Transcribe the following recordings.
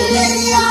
Hallelujah.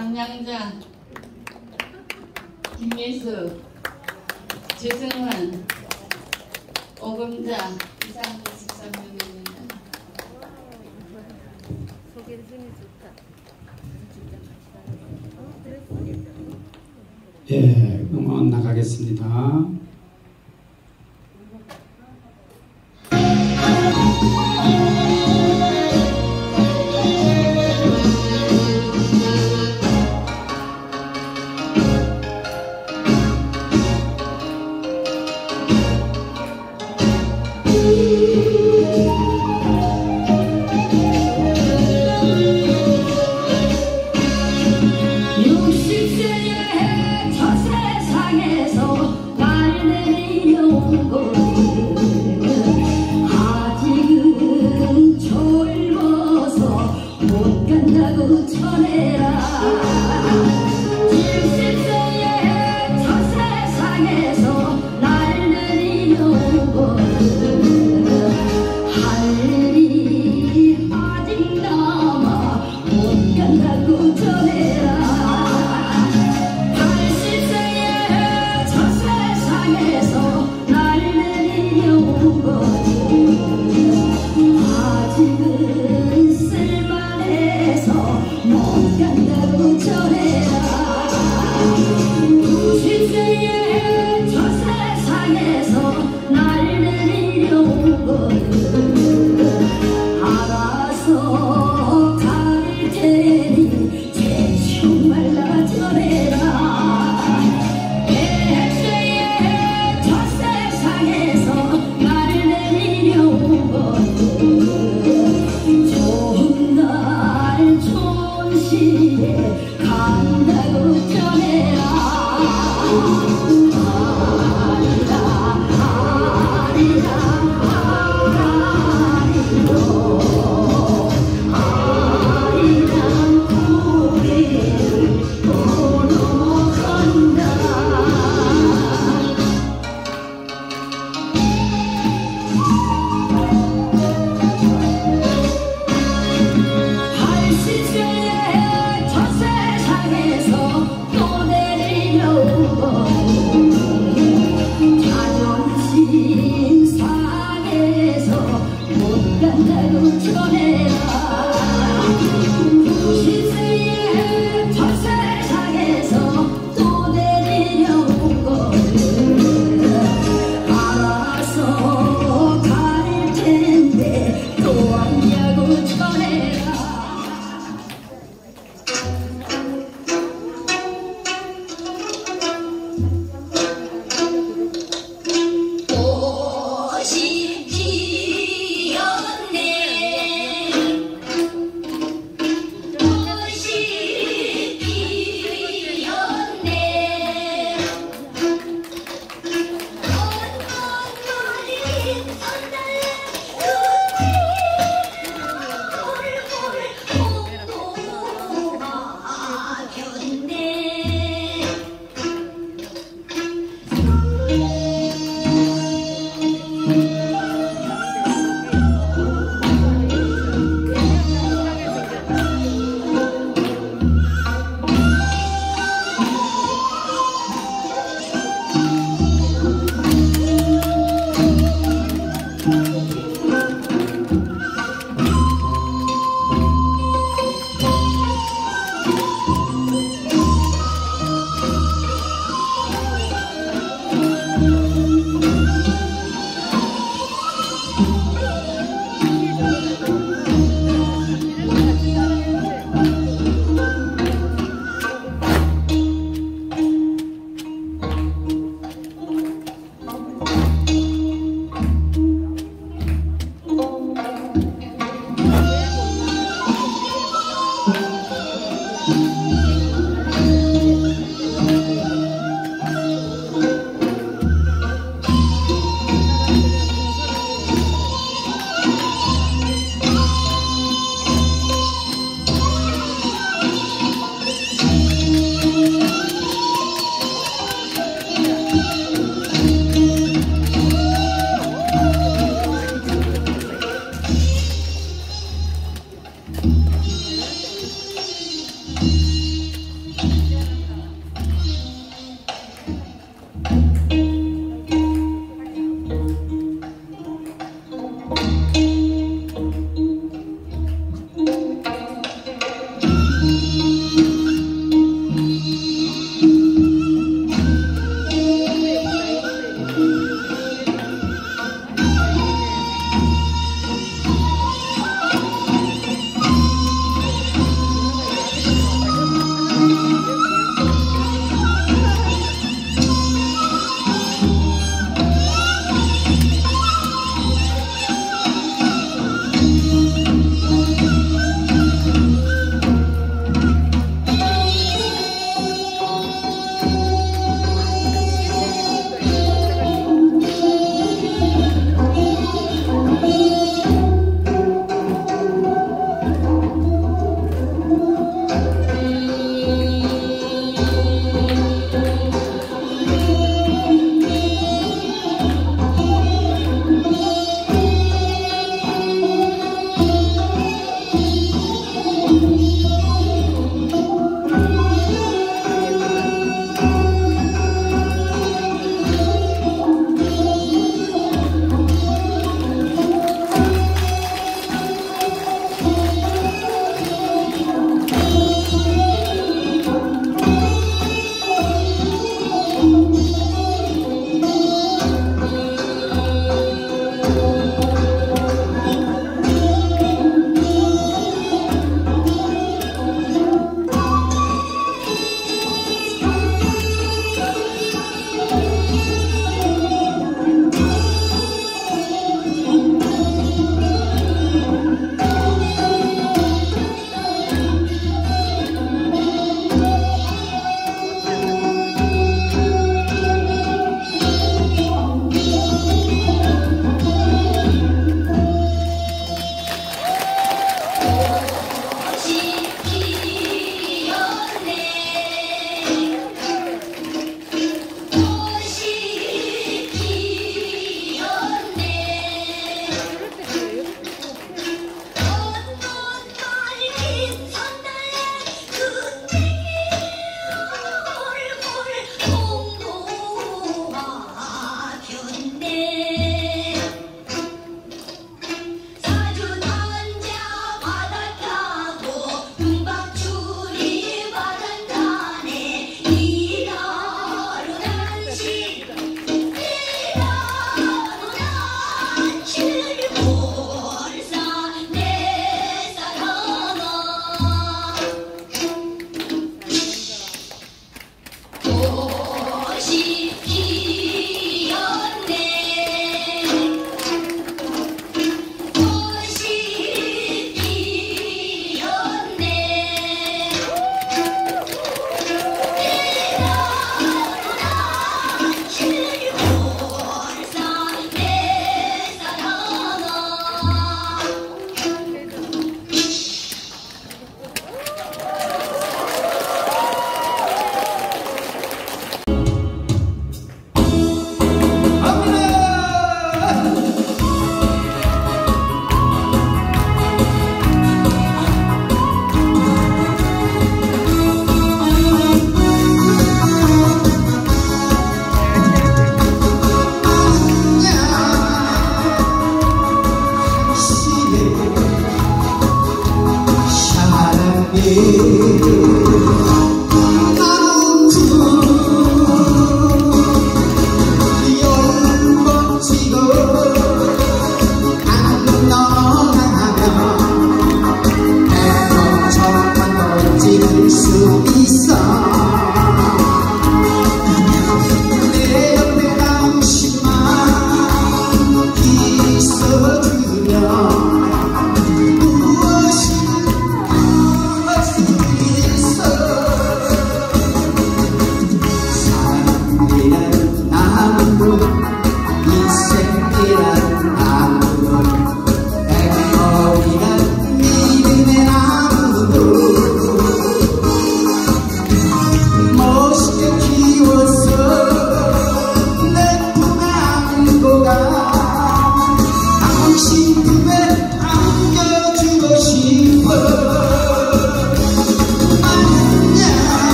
강양장, 김예수, 주승환, 오금자 이상이 13명입니다. 소개를 좀 좋다. 예, 응원 나가겠습니다.